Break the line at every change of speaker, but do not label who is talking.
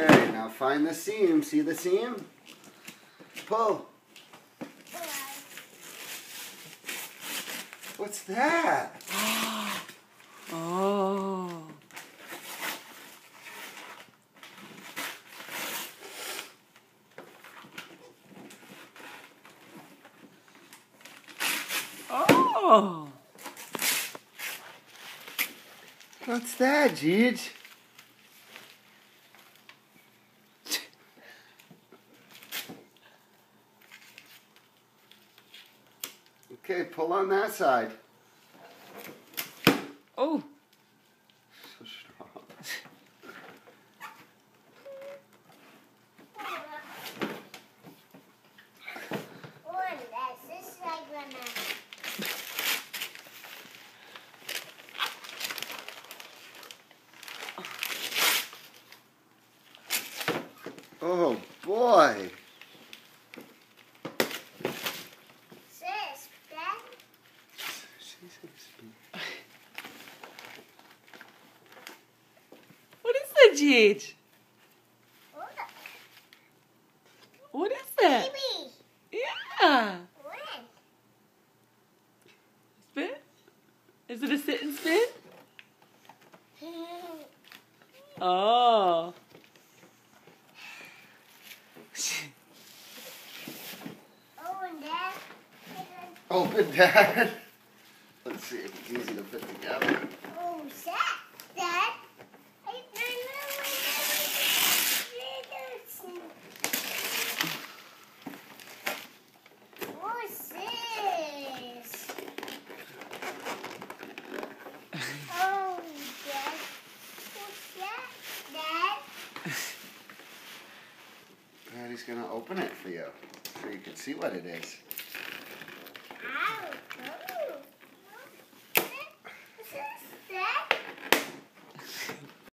Okay, now find the seam. See the seam? Pull. What's that?
Oh. Oh.
What's that, Jeej? Okay, pull on that side.
Oh.
So strong.
This is like when I
Oh boy.
What is that,
Look,
What is that?
baby.
Yeah.
When?
Spin? Is it a sit and spin? Oh.
oh, and Dad.
Open, that. Let's see if it's easy to fit together.
Oh, set, Dad. I don't know What's this? Oh, Dad. What's that, Dad?
Daddy's gonna open it for you so you can see what it is.